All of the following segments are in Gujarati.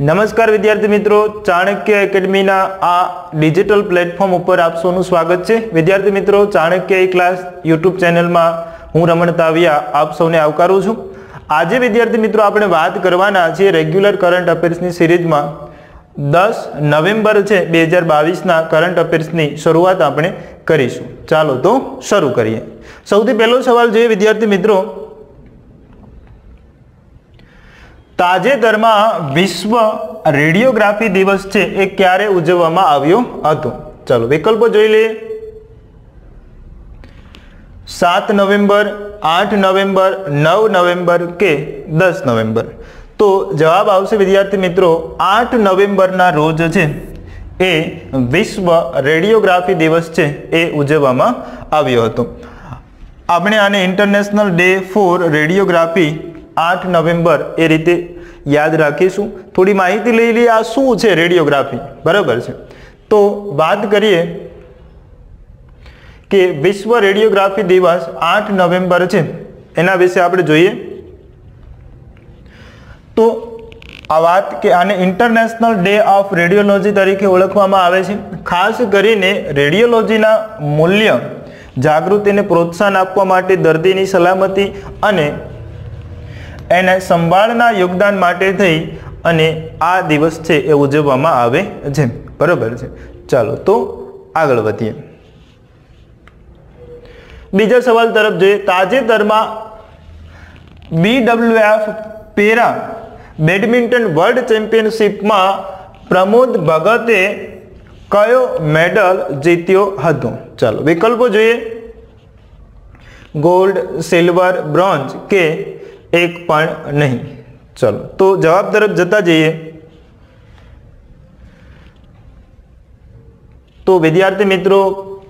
નમસ્કાર વિદ્યાર્થી મિત્રો, ચાણક્ય એકેડમીના આ ડિજિટલ પ્લેટફોર્મ ઉપર આપ સૌનું સ્વાગત છે. વિદ્યાર્થી મિત્રો, ચાણક્ય ઈ ક્લાસ યુટ્યુબ ચેનલમાં હું રમણ તાવિયા આપ સૌને આવકારું છું. આજે વિદ્યાર્થી મિત્રો, આપણે વાત કરવાના છીએ રેગ્યુલર કરંટ અફેર્સની સિરીઝમાં. દસ નવેમ્બર છે, બે હજાર બાવીસના કરંટ અફેર્સની શરૂઆત આપણે કરીશું. ચાલો તો શરૂ કરીએ. સૌથી પહેલો સવાલ જોઈએ વિદ્યાર્થી મિત્રો તાજેતરમાં વિશ્વ રેડિયોગ્રાફી દિવસ છે એ ક્યારે ઉજવવામાં આવ્યો હતો? ચલો વિકલ્પો જોઈ લઈએ. સાત નવેમ્બર, આઠ નવેમ્બર, નવ નવેમ્બર કે દસ નવેમ્બર? તો જવાબ આવશે, વિદ્યાર્થી મિત્રો, આઠ નવેમ્બરના રોજ છે એ વિશ્વ રેડિયોગ્રાફી દિવસ છે એ ઉજવવામાં આવ્યો હતો. આપણે આને ઇન્ટરનેશનલ ડે ફોર રેડિયોગ્રાફી આઠ નવેમ્બર એ રીતે યાદ રાખીશું. થોડી માહિતી લઈ લઈએ આ શું છે રેડિયોગ્રાફી? બરાબર છે. તો વાત કરીએ કે વિશ્વ રેડિયોગ્રાફી દિવસ આઠ નવેમ્બર છે. એના વિશે આપણે જોઈએ. તો આ વાત કે આને ઇન્ટરનેશનલ ડે ઓફ રેડિયોલોજી તરીકે ઓળખવામાં આવે છે. ખાસ કરીને રેડિયોલોજીના મૂલ્ય જાગૃતિને પ્રોત્સાહન આપવા માટે દર્દીની સલામતી અને એને સંભાળના યોગદાન માટે થઈ અને આ દિવસ છે એ ઉજવવામાં આવે છે બરાબર છે. ચાલો તો આગળ વધીએ. બીજા સવાલ તરફ જોઈએ. તાજેતરમાં બીડબ્લ્યુએફ પેરા બેડમિન્ટન વર્લ્ડ ચેમ્પિયનશિપમાં પ્રમોદ ભગતે કયો મેડલ જીત્યો હતો? ચાલો, વિકલ્પો જોઈએ. ગોલ્ડ, સિલ્વર, બ્રોન્ઝ કે એક પણ નહીં. ચલો, તો જવાબ તરફ જતા જઈએ. તો વિદ્યાર્થી મિત્રો,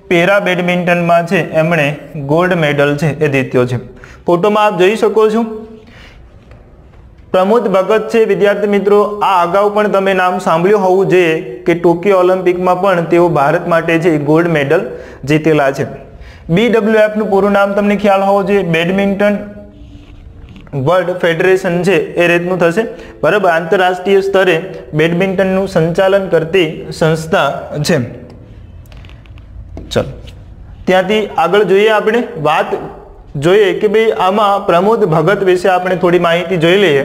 પેરા બેડમિન્ટનમાં છે, એમણે ગોલ્ડ મેડલ છે, એ જીત્યો છે. ફોટોમાં આપ જોઈ શકો છો. પ્રમોદ ભગત છે, વિદ્યાર્થી મિત્રો, આ અગાઉ પણ તમે નામ સાંભળ્યું હોવું જોઈએ કે ટોક્યો ઓલિમ્પિકમાં પણ તેઓ ભારત માટે છે ગોલ્ડ મેડલ જીતેલા છે. બીડબ્લ્યુએફનું પૂરું નામ તમને ખ્યાલ હોવો જોઈએ. બેડમિન્ટન વર્લ્ડ ફેડરેશન છે એ રીતનું થશે. બરાબર, આંતરરાષ્ટ્રીય સ્તરે બેડમિન્ટનનું સંચાલન કરતી સંસ્થા છે. ચલો, ત્યાંથી આગળ જોઈએ આપણે. વાત જોઈએ કે ભાઈ આમાં પ્રમોદ ભગત વિશે આપણે થોડી માહિતી જોઈ લઈએ.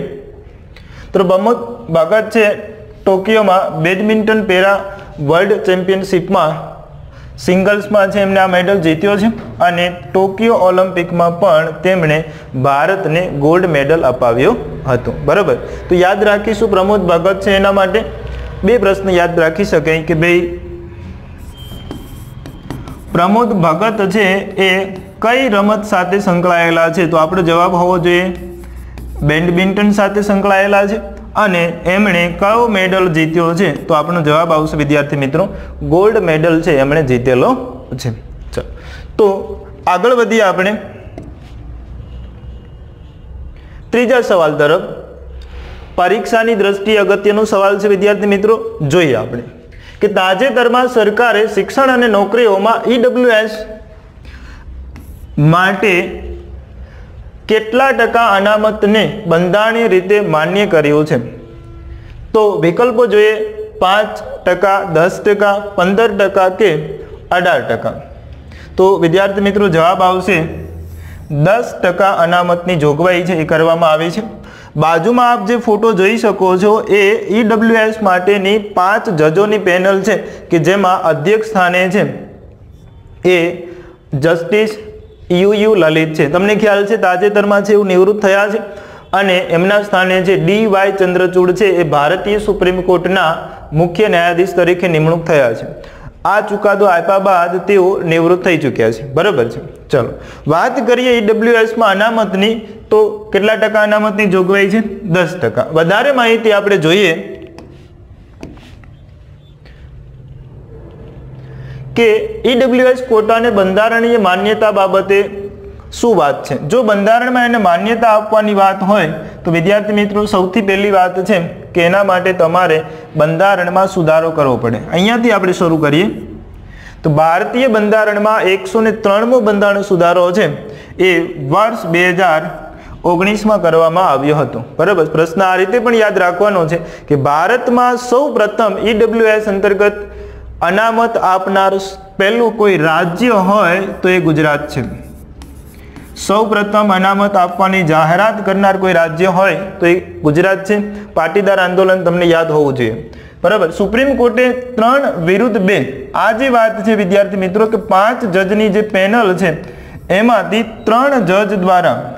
તો પ્રમોદ ભગત છે ટોકિયોમાં બેડમિન્ટન પેરા વર્લ્ડ ચેમ્પિયનશિપમાં સિંગલ્સમાં છે એમને આ મેડલ જીત્યો છે અને ટોકિયો ઓલિમ્પિકમાં પણ તેમણે ભારતને ગોલ્ડ મેડલ અપાવ્યો હતો. બરાબર? તો યાદ રાખીશું પ્રમોદ ભગત છે એના માટે. બે પ્રશ્ન યાદ રાખી શકાય કે ભાઈ, પ્રમોદ ભગત છે એ કઈ રમત સાથે સંકળાયેલા છે? તો આપણો જવાબ હોવો જોઈએ. બેડમિન્ટન સાથે સંકળાયેલા છે. અને એમણે કયો મેડલ જીત્યો છે? તો આપણો જવાબ આવશે, વિદ્યાર્થી મિત્રો, ગોલ્ડ મેડલ છે, એમણે જીતેલો છે. તો આગળ વધીએ આપણે. ત્રીજા સવાલ તરફ. પરીક્ષાની દ્રષ્ટિએ અગત્યનો સવાલ છે, વિદ્યાર્થી મિત્રો, જોઈએ આપણે. કે તાજેતરમાં સરકારે શિક્ષણ અને નોકરીઓમાં ઈડબ્લ્યુએસ માટે કેટલા ટકા અનામતને બંધારણીય રીતે માન્ય કર્યું છે? તો વિકલ્પો જોઈએ, પાંચ ટકા, દસ ટકા, પંદર ટકા કે અઢાર ટકા? તો વિદ્યાર્થી મિત્રો, જવાબ આવશે, દસ ટકા અનામતની જોગવાઈ છે એ કરવામાં આવી છે. બાજુમાં આપ જે ફોટો જોઈ શકો છો, એ ઈડબ્લ્યુએસ માટેની પાંચ જજોની પેનલ છે કે જેમાં અધ્યક્ષ સ્થાને છે એ જસ્ટિસ યુ યુ લલિત છે. તમને ખ્યાલ છે, તાજેતરમાં છે એવું નિવૃત્ત થયા છે અને એમના સ્થાને જે ડી વાય ચંદ્રચૂડ છે, એ ભારતીય સુપ્રીમ કોર્ટના મુખ્ય ન્યાયાધીશ તરીકે નિમણૂક થયા છે. આ ચુકાદો આપ્યા બાદ તેઓ નિવૃત્ત થઈ ચૂક્યા છે. બરાબર છે? ચલો. વાત કરીએ ઈડબ્લ્યુએસમાં અનામતની, તો કેટલા ટકા અનામતની જોગવાઈ છે? દસ ટકા. વધારે માહિતી આપણે જોઈએ કે ઈડબ્લ્યુએસ કોટાને બંધારણીય માન્યતા બાબતે શું વાત છે? જો બંધારણમાં એને માન્યતા આપવાની વાત હોય, તો વિદ્યાર્થી મિત્રો, સૌથી પહેલી વાત છે કે એના માટે તમારે બંધારણમાં સુધારો કરવો પડે. અહીંયાથી આપણે શરૂ કરીએ. તો ભારતીય બંધારણમાં એકસો ને ત્રણમો બંધારણ સુધારો છે એ વર્ષ બે હજાર ઓગણીસમાં કરવામાં આવ્યો હતો. બરાબર? પ્રશ્ન આ રીતે પણ યાદ રાખવાનો છે કે ભારતમાં સૌ પ્રથમ ઈડબ્લ્યુએસ અંતર્ગત અનામત આપનાર પહેલું કોઈ રાજ્ય હોય તો એ ગુજરાત છે. સૌ પ્રથમ અનામત આપવાની જાહેરાત કરનાર કોઈ રાજ્ય હોય તો એ ગુજરાત છે. પાટીદાર આંદોલન તમને યાદ હોવું જોઈએ. બરાબર? સુપ્રીમ કોર્ટે ત્રણ વિરુદ્ધ બે. આ જે વાત છે, વિદ્યાર્થી મિત્રો, કે પાંચ જજની જે પેનલ છે, એમાંથી ત્રણ જજ દ્વારા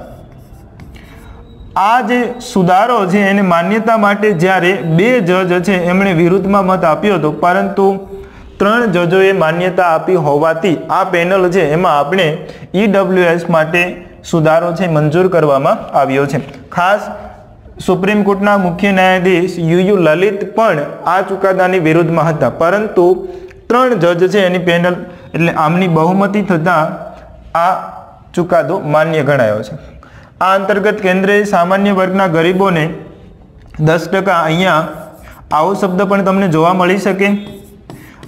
આ જે સુધારો છે, એને માન્યતા માટે જ્યારે બે જજ છે, એમણે વિરુદ્ધમાં મત આપ્યો હતો. પરંતુ ત્રણ જજોએ માન્યતા આપી હોવાથી આ પેનલ છે એમાં આપણે ઈડબ્લ્યુએસ માટે સુધારો છે મંજૂર કરવામાં આવ્યો છે. ખાસ સુપ્રીમ કોર્ટના મુખ્ય ન્યાયાધીશ યુ યુ લલિત પણ આ ચુકાદાની વિરુદ્ધમાં હતા. પરંતુ ત્રણ જજ છે એની પેનલ એટલે આમની બહુમતી થતાં આ ચુકાદો માન્ય ગણાયો છે. આ અંતર્ગત કેન્દ્રએ સામાન્ય વર્ગના ગરીબોને દસ ટકા અહીંયા આવો શબ્દ પણ તમને જોવા મળી શકે.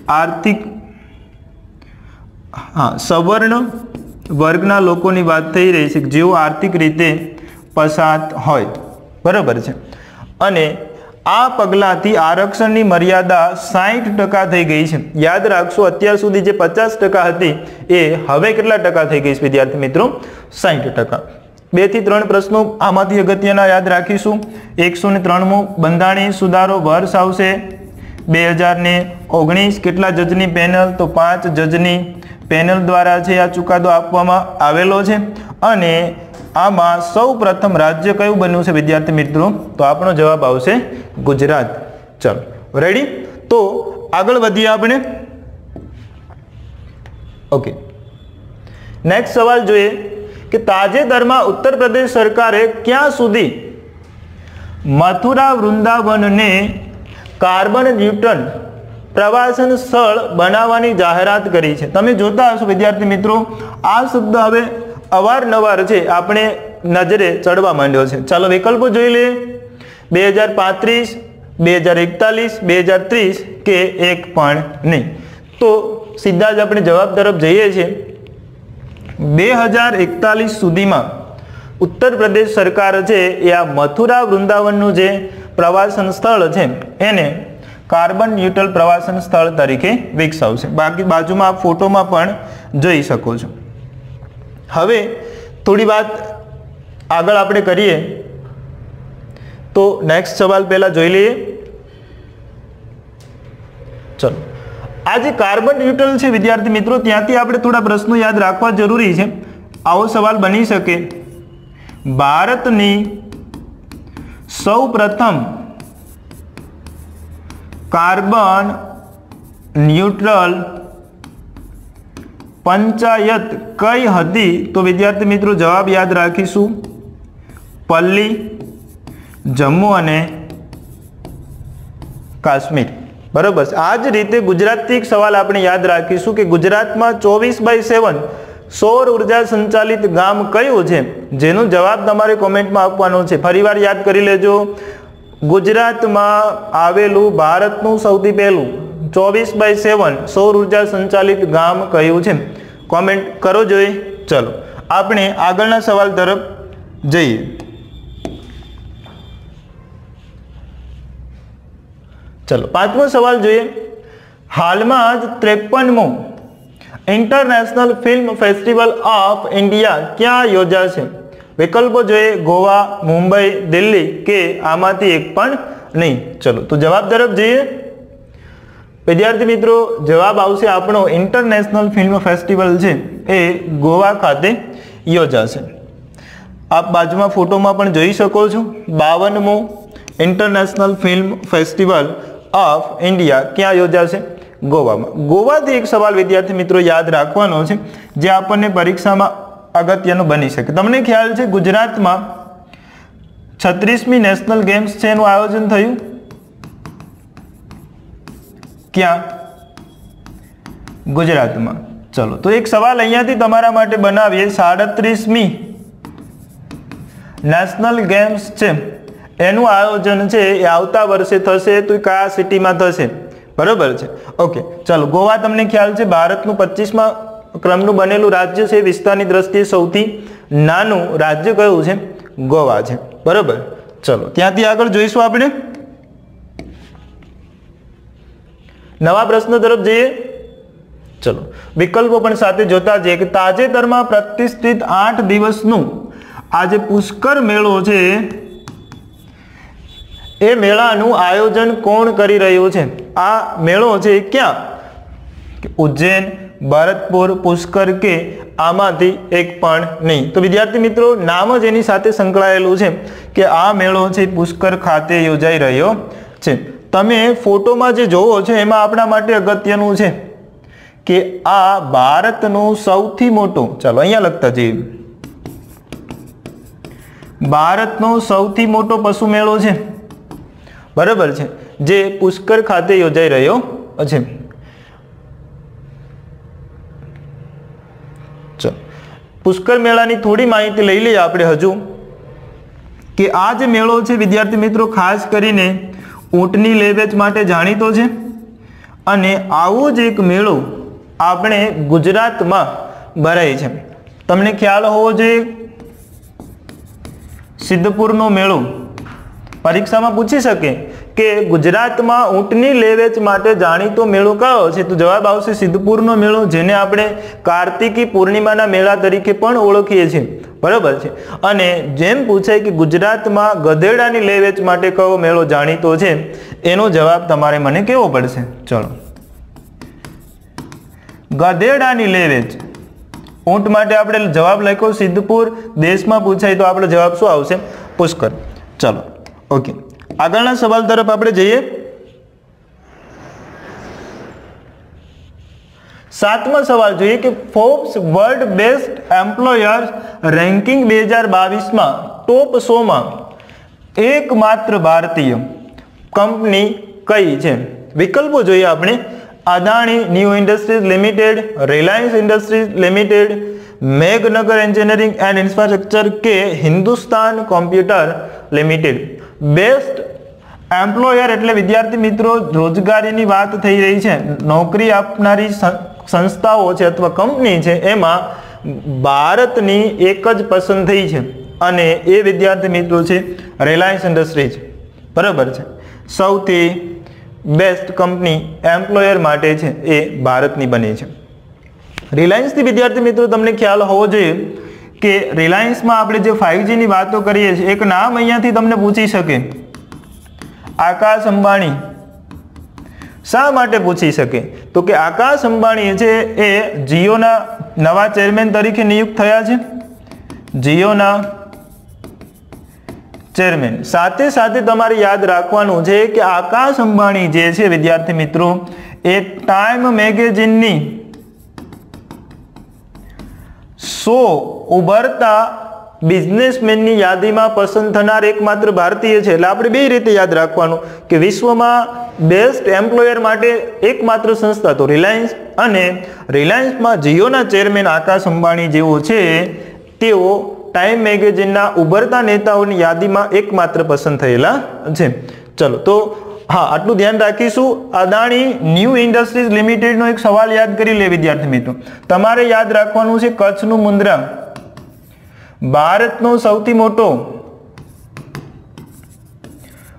આર્થિક, હા, સવર્ણ વર્ગના લોકોની વાત થઈ રહી છે જેઓ આર્થિક રીતે પસાત હોય. બરાબર છે. અને આ પગલાંથી આરક્ષણની મર્યાદા સાહીઠ ટકા થઈ ગઈ છે. યાદ રાખશો, અત્યાર સુધી જે પચાસ ટકા હતી, એ હવે કેટલા ટકા થઈ ગઈ છે, વિદ્યાર્થી મિત્રો? સાહીઠ ટકા. બેથી ત્રણ પ્રશ્નો આમાંથી અગત્યના યાદ રાખીશું. એકસો ને ત્રણમું, બંધારણીય સુધારો વર્ષ આવશે. બે હજારને ઓગણીસ કેટલા જજની પેનલ? તો પાંચ જજની પેનલ દ્વારા છે આ ચુકાદો આપવામાં આવેલો છે. અને આમાં સૌ પ્રથમ રાજ્ય કયું બન્યું છે વિદ્યાર્થી મિત્રો? તો આપણો જવાબ આવશે ગુજરાત. ચલો રેડી તો આગળ વધીએ આપણે. ઓકે. નેક્સ્ટ સવાલ જોઈએ કે તાજેતરમાં ઉત્તર પ્રદેશ સરકારે ક્યાં સુધી મથુરા વૃંદાવનને કાર્બન ન્યુટન પ્રવાસન સ્થળ બનાવવાની જાહેરાત કરી છે. તમે જોતા હશો, વિદ્યાર્થી મિત્રો, આ શબ્દ હવે અવારનવાર છે, આપણે નજરે ચડવા માંડ્યો છે. ચાલો વિકલ્પો જોઈ લઈએ. બે હજાર પાંત્રીસ, બે હજાર એકતાલીસ, બે હજાર ત્રીસ કે એક પણ નહીં. તો સીધા જ આપણે જવાબ તરફ જઈએ છીએ. બે હજાર એકતાલીસ સુધીમાં ઉત્તર પ્રદેશ સરકાર છે, એ આ મથુરા વૃંદાવનનું જે પ્રવાસન સ્થળ છે, એને કાર્બન ન્યુટ્રલ પ્રવાસન સ્થળ તરીકે વિકસાવશે. બાકી બાજુમાં આપ ફોટોમાં પણ જોઈ શકો છો. હવે થોડી વાત આગળ આપણે કરીએ. તો નેક્સ્ટ સવાલ પહેલાં જોઈ લઈએ. ચલો. આ જે કાર્બન ન્યુટ્રલ છે, વિદ્યાર્થી મિત્રો, ત્યાંથી આપણે થોડા પ્રશ્નો યાદ રાખવા જરૂરી છે. આવો સવાલ બની શકે. ભારતની સૌ પ્રથમ કાર્બન ન્યુટ્રલ પંચાયત કઈ હતી? તો વિદ્યાર્થી મિત્રો જવાબ યાદ રાખીશું. પલ્લી, જમ્મુ અને કાશ્મીર. બરોબર આ જ રીતે ગુજરાતથી એક સવાલ આપણે યાદ રાખીશું કે ગુજરાતમાં ચોવીસ બાય સેવન સૌર ઊર્જા સંચાલિત ગામ કયું છે? જેનો જવાબ તમારે કોમેન્ટમાં આપવાનો છે. ફરીવાર યાદ કરી લેજો. ગુજરાતમાં આવેલું ભારતનું સૌથી પહેલું ચોવીસ બાય સેવન સૌર ઊર્જા સંચાલિત ગામ કયું છે? કોમેન્ટ કરો જોઈએ ચલો, આપણે આગળના સવાલ તરફ જઈએ. ચલો, પાંચમો સવાલ જોઈએ. હાલમાં જ ત્રેપનમો International Film Festival of India ક્યાં યોજાશે વિકલ્પો જોઈએ ગોવા, મુંબઈ, દિલ્હી કે આમાંથી એક પણ નહીં. ચલો, તો જવાબ તરફ જઈએ. વિદ્યાર્થી મિત્રો, જવાબ આવશે આપણો ઇન્ટરનેશનલ ફિલ્મ ફેસ્ટિવલ છે. એ ગોવા ખાતે યોજાશે. આપ બાજુમાં ફોટોમાં પણ જોઈ શકો છો. બાવનમો International Film Festival of India ક્યાં યોજાશે? ગોવામાં. ગોવાથી એક સવાલ વિદ્યાર્થી મિત્રો યાદ રાખવાનો છે, જે આપણને પરીક્ષામાં અગત્યનું બની શકે. તમને ખ્યાલ છે, ગુજરાતમાં છત્રીસમી નેશનલ ગેમ્સ છે, એનું આયોજન થયું? ક્યાં? ગુજરાતમાં. ચલો, તો એક સવાલ અહીંયાથી તમારા માટે બનાવીએ. સાડત્રીસમી નેશનલ ગેમ્સ છે, એનું આયોજન છે, એ આવતા વર્ષે થશે, તો કયા સિટીમાં થશે? બરોબર છે. ઓકે ચાલો, ગોવા તમને ખ્યાલ છે, ભારતનું પચીસમાં ક્રમનું બનેલું રાજ્ય છે વિસ્તારની દ્રષ્ટિએ સૌથી નાનું રાજ્ય કયું છે? ગોવા છે. બરાબર? ચલો, ત્યાંથી આગળ જોઈશું આપણે. નવા પ્રશ્નો તરફ જઈએ. ચલો, વિકલ્પો પણ સાથે જોતા જઈએ કે તાજેતરમાં પ્રતિષ્ઠિત આઠ દિવસનું આ જે પુષ્કર મેળો છે. એ મેળાનું આયોજન કોણ કરી રહ્યું છે? આ મેળો છે ક્યાં? ઉજ્જૈન, ભરતપુર, પુષ્કર કે આમાંથી એક પણ નહીં. તો વિદ્યાર્થી મિત્રો, નામ જ એની સાથે સંકળાયેલું છે કે આ મેળો છે પુષ્કર ખાતે યોજાઈ રહ્યો છે. તમે ફોટોમાં જે જોવો છો, એમાં આપણા માટે અગત્યનું છે કે આ ભારતનું સૌથી મોટું, ચાલો અહીંયા લખતા જઈએ. ભારતનો સૌથી મોટો પશુ મેળો છે. બરાબર છે. જે પુષ્કર ખાતે યોજાઈ રહ્યો છે. પુષ્કર મેળાની થોડી માહિતી લઈ લઈએ આપણે હજુ. કે આ જે મેળો છે, વિદ્યાર્થી મિત્રો, ખાસ કરીને ઊંટની લેવેચ માટે જાણીતો છે. અને આવો જ એક મેળો આપણે ગુજરાતમાં ભરાય છે. તમને ખ્યાલ હોવો જોઈએ, સિદ્ધપુરનો મેળો. પરીક્ષામાં પૂછી શકે કે ગુજરાતમાં ઊંટની લેવેચ માટે જાણીતો મેળો કયો છે? તો જવાબ આવશે સિદ્ધપુરનો મેળો, જેને આપણે કાર્તિકી પૂર્ણિમાના મેળા તરીકે પણ ઓળખીએ છીએ. બરાબર છે? અને જેમ પૂછાય કે ગુજરાતમાં ગધેડાની લેવેચ માટે કયો મેળો જાણીતો છે, એનો જવાબ તમારે મને કેવો પડશે? ચલો. ગધેડાની લેવેચ. ઊંટ માટે આપણે જવાબ લખ્યો સિદ્ધપુર, દેશમાં પૂછાય તો આપણો જવાબ શું આવશે? પુષ્કર. ચલો. ઓકે. આગળના સવાલ તરફ આપણે જઈએ. સાતમો સવાલ જોઈએ કે Forbes world best employers ranking બે હજાર બાવીસમાં ટોપ સોમાં એકમાત્ર ભારતીય કંપની કઈ છે? વિકલ્પો જોઈએ આપણે. Adani new industries limited Reliance industries limited Meghnagar engineering and infrastructure કે Hindustan computer limited best employer એટલે વિદ્યાર્થી મિત્રો, રોજગારીની વાત થઈ રહી છે. નોકરી આપનારી સંસ્થાઓ છે અથવા કંપની છે, એમાં ભારતની એક જ પસંદ થઈ છે. અને એ વિદ્યાર્થી મિત્રો છે રિલાયન્સ ઇન્ડસ્ટ્રીઝ બરાબર છે? સૌથી બેસ્ટ કંપની એમ્પ્લોયર માટે છે, એ ભારતની બની છે. રિલાયન્સથી વિદ્યાર્થી મિત્રો, તમને ખ્યાલ હોવો જોઈએ કે રિલાયન્સમાં આપણે જે ફાઇવજીની વાતો કરીએ છીએ, એક નામ અહીંયાથી તમને પૂછી શકે. આકાશ અંબાણી. શા માટે પૂછી શકે? તો કે આકાશ અંબાણી છે એ જીઓના નવા ચેરમેન તરીકે નિયુક્ત થયા છે. જીઓના ચેરમેન. સાથે સાથે તમારે યાદ રાખવાનું છે કે આકાશ અંબાણી જે છે, વિદ્યાર્થી મિત્રો, એ ટાઈમ મેગેઝિનની સો ઉભરતા બિઝનેસમેનની યાદીમાં પસંદ થનાર એકમાત્ર ભારતીય છે. એટલે આપણે બે રીતે યાદ રાખવાનું કે વિશ્વમાં બેસ્ટ એમ્પ્લોયર માટે એકમાત્ર સંસ્થા તો રિલાયન્સ અને રિલાયન્સમાં જીઓના ચેરમેન આકાશ અંબાણી જેવો છે, તેઓ ટાઈમ મેગેઝિનના ઉભરતા નેતાઓની યાદીમાં એકમાત્ર પસંદ થયેલા છે. ચલો, તો હા, આટલું ધ્યાન રાખીશું. અદાણી ન્યૂ ઇન્ડસ્ટ્રીઝ લિમિટેડનો એક સવાલ યાદ કરી લે, વિદ્યાર્થી મિત્રો. તમારે યાદ રાખવાનું છે કચ્છનું મુન્દ્રા ભારતનો સૌથી મોટો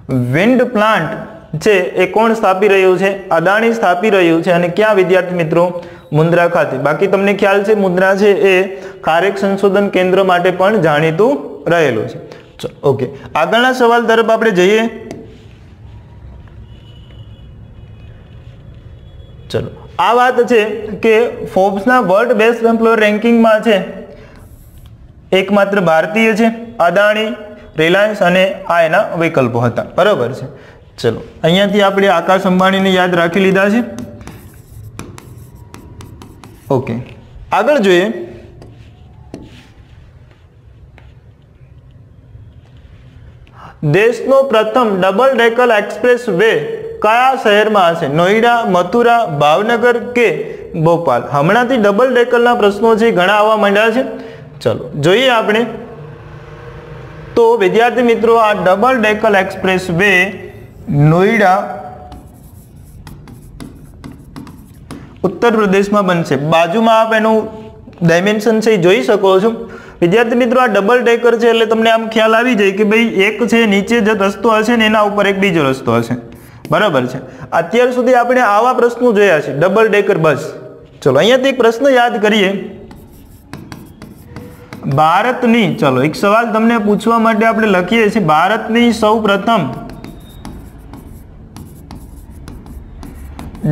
વિન્ડ પ્લાન્ટ છે, એ કોણ સ્થાપી રહ્યું છે? અદાણી સ્થાપી રહ્યું છે અને ક્યાં, વિદ્યાર્થી મિત્રો? મુન્દ્રા ખાતે. બાકી તમને ખ્યાલ છે મુન્દ્રા છે એ ખારેક સંશોધન કેન્દ્ર માટે પણ જાણીતું રહેલું છે. ઓકે. આગળના સવાલ તરફ આપણે જઈએ. ચલો. આ વાત છે કે ફોર્બ્સના વર્લ્ડ બેસ્ટ એમ્પ્લોયર રેન્કિંગમાં છે. એકમાત્ર ભારતીય છે, અદાણી રિલાયન્સ અને આ એના વિકલ્પો હતા. બરાબર છે. ચલો. અહીંયાથી આપણે આકાશ અંબાણીને યાદ રાખી લીધા છે. ઓકે આગળ જોઈએ. દેશનો પ્રથમ ડબલ ડેકલ એક્સપ્રેસ વે કયા શહેરમાં હશે? નોઈડા, મથુરા, ભાવનગર કે ભોપાલ? હમણાંથી ડબલ ડેકલના પ્રશ્નો છે ઘણા આવવા માંડ્યા છે. ચલો, જોઈએ આપણે. તો વિદ્યાર્થી મિત્રો, આ double decker expressway Noida Uttar પ્રદેશમાં બનશે. બાજુમાં આપ એનું ડાયમેન્શન છે, એ જોઈ શકો છો. વિદ્યાર્થી મિત્રો, આ ડબલ ડેકર છે, એટલે તમને આમ ખ્યાલ આવી જાય કે ભાઈ એક છે, નીચે જે રસ્તો હશે ને એના ઉપર એક બીજો રસ્તો હશે. બરાબર છે. અત્યાર સુધી આપણે આવા પ્રશ્નો જોયા છે. ડબલ ડેકર બસ ચલો, અહીંયાથી એક પ્રશ્ન યાદ કરીએ. ભારતની, ચલો, એક સવાલ તમને પૂછવા માટે આપણે લખીએ છીએ. ભારતની સૌ પ્રથમ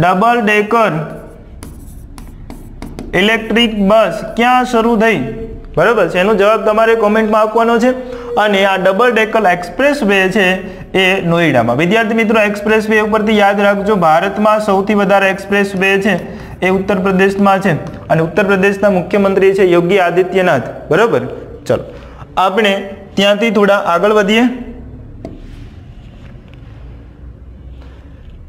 ડબલ ડેકર ઇલેક્ટ્રિક બસ ક્યાં શરૂ થઈ? બરાબર છે. એનો જવાબ તમારે કોમેન્ટમાં આપવાનો છે. અને આ ડબલ ડેકલ એક્સપ્રેસ વે છે એ નોઈડામાં. વિદ્યાર્થી મિત્રો એક્સપ્રેસ વે ઉપરથી યાદ રાખજો, ભારતમાં સૌથી વધારે એક્સપ્રેસ વે છે એ ઉત્તર પ્રદેશમાં છે અને ઉત્તર પ્રદેશના મુખ્યમંત્રી છે યોગી આદિત્યનાથ. બરાબર? ચલો. આપણે ત્યાંથી થોડા આગળ વધીએ.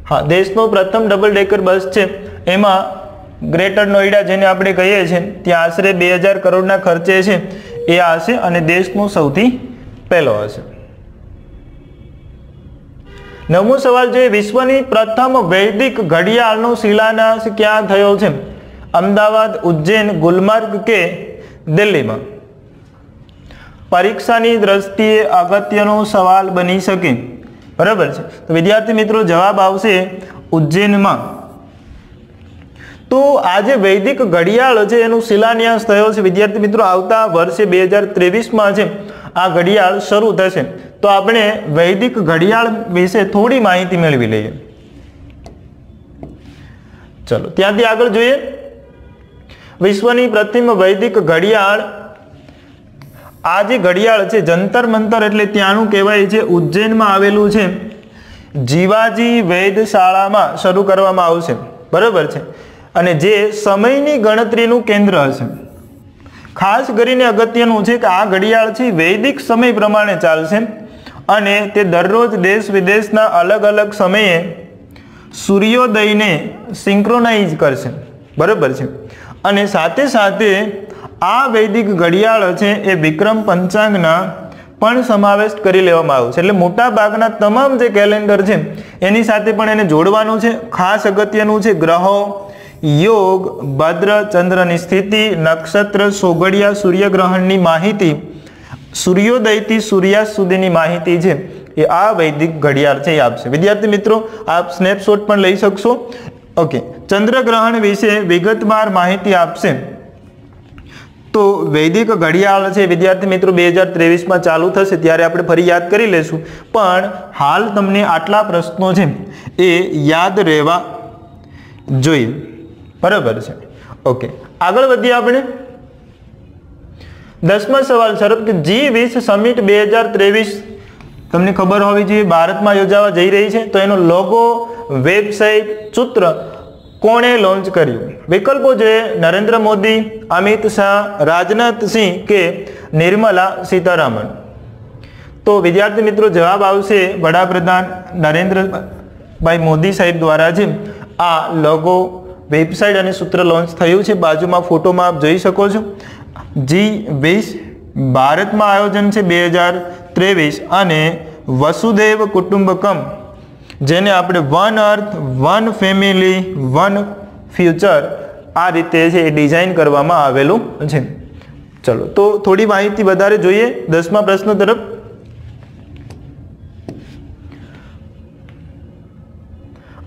હા, દેશનો પ્રથમ ડબલ ડેકર બસ છે. એમાં ગ્રેટર નોઈડા જેને આપણે કહીએ છીએ, ત્યાં આશરે બે કરોડના ખર્ચે છે. એ હશે અને દેશનું સૌથી પહેલો હશે. નવમો સવાલ જોઈએ વિશ્વની પ્રથમ વૈદિક ઘડિયાળનો શિલાન્યાસ ક્યાં થયો છે? અમદાવાદ, ઉજ્જૈન, ગુલમર્ગ કે દિલ્હીમાં? પરીક્ષાની દ્રષ્ટિએ અગત્યનો સવાલ બની શકે. બરાબર છે? તો વિદ્યાર્થી મિત્રો, જવાબ આવશે ઉજ્જૈનમાં. તો આ જે વૈદિક ઘડિયાળ છે, એનું શિલાન્યાસ થયો છે. વિદ્યાર્થી મિત્રો, આવતા વર્ષે બે હજાર ત્રેવીસમાં છે, આ ઘડિયાળ શરૂ થશે. તો આપણે વૈદિક ઘડિયાળ વિશે થોડી માહિતી મેળવી લઈએ. ચલો, ત્યાંથી આગળ જોઈએ. વિશ્વની પ્રથમ વૈદિક ઘડિયાળ, આ જે ઘડિયાળ છે, જંતર મંતર એટલે ત્યાંનું કહેવાય છે, ઉજ્જૈનમાં આવેલું છે. જીવાજી વેદશાળામાં શરૂ કરવામાં આવશે. બરાબર છે. અને જે સમયની ગણતરીનું કેન્દ્ર હશે. ખાસ કરીને અગત્યનું છે કે આ ઘડિયાળ છે વૈદિક સમય પ્રમાણે ચાલશે અને તે દરરોજ દેશ વિદેશના અલગ અલગ સમયે સૂર્યોદયને સિંક્રોનાઇઝ કરશે. બરાબર છે? અને સાથે સાથે આ વૈદિક ઘડિયાળ છે એ વિક્રમ પંચાંગના પણ સમાવેશ કરી લેવામાં આવ્યો છે. એટલે મોટા ભાગના તમામ જે કેલેન્ડર છે, એની સાથે પણ એને જોડવાનું છે. ખાસ અગત્યનું છે ગ્રહો યોગ ભદ્ર ચંદ્રની સ્થિતિ, નક્ષત્ર, સોગડિયા, સૂર્યગ્રહણની માહિતી, સૂર્યોદયથી સૂર્યાસ્ત સુધીની માહિતી છે. એ આ વૈદિક ઘડિયાળ છે, એ આપશે વિદ્યાર્થી મિત્રો, આપ સ્નેપશોટ પણ લઈ શકશો. ઓકે. ચંદ્રગ્રહણ વિશે વિગતવાર માહિતી આપશે. તો વૈદિક ઘડિયાળ છે, વિદ્યાર્થી મિત્રો, બે હજાર ત્રેવીસમાં ચાલુ થશે, ત્યારે આપણે ફરી યાદ કરી લેશું. પણ હાલ તમને આટલા પ્રશ્નો છે. એ યાદ રહેવા જોઈએ. બરાબર છે. ઓકે આગળ વધીએ આપણે. દસમા સવાલ સર કે જી વીસ સમિટ બે હજાર ત્રેવીસ, તમને ખબર હોવી જોઈએ, ભારતમાં યોજાવા જઈ રહી છે, તો એનો લોગો વેબસાઇટ સૂત્ર કોણે લોન્ચ કર્યું? વિકલ્પો છે નરેન્દ્ર મોદી, અમિત શાહ રાજનાથસિંહ કે નિર્મલા સીતારામન? તો વિદ્યાર્થી મિત્રો, જવાબ આવશે વડાપ્રધાન નરેન્દ્રભાઈ મોદી સાહેબ દ્વારા જે આ લોગો વેબસાઇટ અને સૂત્ર લોન્ચ થયું છે. બાજુમાં ફોટોમાં આપ જોઈ શકો છો. જી વીસ ભારતમાં આયોજન છે બે હજાર ત્રેવીસ અને વસુદેવ કુટુંબકમ, જેને આપણે one earth, one family, one future આ રીતે છે એ ડિઝાઇન કરવામાં આવેલું છે. ચલો, તો થોડી માહિતી વધારે જોઈએ. દસમા પ્રશ્ન તરફ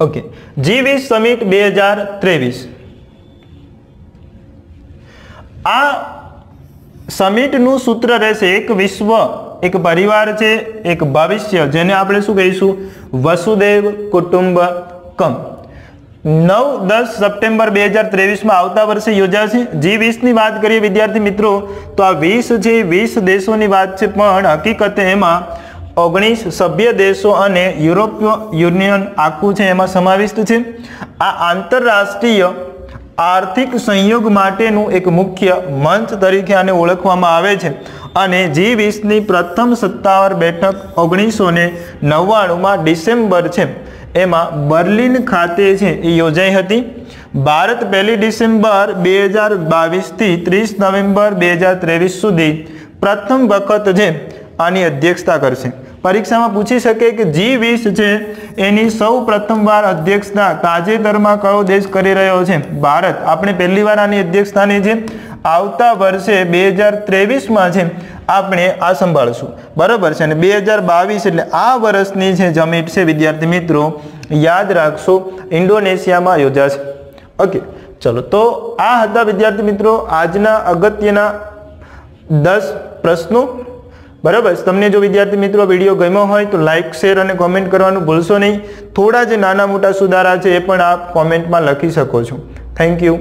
ઓકે. જી વીસ સમિટ બે હજાર ત્રેવીસ. આ સમિટનું સૂત્ર રહેશે એક વિશ્વ, એક પરિવાર છે, એક ભવિષ્ય, જેને આપણે શું કહીશું? વસુદેવ કુટુંબકમ નવ, દસ સપ્ટેમ્બર બે હજાર ત્રેવીસમાં આવતા વર્ષે યોજાશે. જી વીસની વાત કરીએ વિદ્યાર્થી મિત્રો, તો આ વીસ છે, વીસ દેશોની વાત છે, પણ હકીકતે એમાં ઓગણીસ સભ્ય દેશો અને યુરોપિય યુનિયન આખું છે, એમાં સમાવિષ્ટ છે. આ આંતરરાષ્ટ્રીય આર્થિક સંયોગ માટેનું એક મુખ્ય મંચ તરીકે આને ઓળખવામાં આવે છે. અને જી વીસની પ્રથમ સત્તાવાર બેઠક ઓગણીસો ને નવ્વાણુંમાં ડિસેમ્બર છે. એમાં બર્લિન ખાતે છે, એ યોજાઈ હતી. ભારત પહેલી ડિસેમ્બર બે હજાર બાવીસથી ત્રીસ નવેમ્બર બે હજાર ત્રેવીસ સુધી પ્રથમ વખત છે આની અધ્યક્ષતા કરશે. પરીક્ષામાં પૂછી શકે કે જી વીસ છે, એની સૌ પ્રથમવાર અધ્યક્ષતા તાજેતરમાં કયો દેશ કરી રહ્યો છે? ભારત. આપણે પહેલી વાર આની અધ્યક્ષતાની છે. આવતા વર્ષે બે હજાર ત્રેવીસમાં છે. આપણે આ સંભાળશું. બરાબર છે? અને બે હજાર બાવીસ એટલે આ વર્ષની જે જમીટ છે, વિદ્યાર્થી મિત્રો, યાદ રાખશો, ઇન્ડોનેશિયામાં યોજાશે. ઓકે. ચલો, તો આ હતા વિદ્યાર્થી મિત્રો, આજના અગત્યના દસ પ્રશ્નો. બરાબર? તમને જો વિદ્યાર્થી મિત્રો વીડિયો ગમ્યો હોય તો લાઇક શેર અને કોમેન્ટ કરવાનું ભૂલશો નહીં. થોડા જે નાના મોટા સુધારા છે એ પણ આપ કોમેન્ટમાં લખી શકો છો. Thank you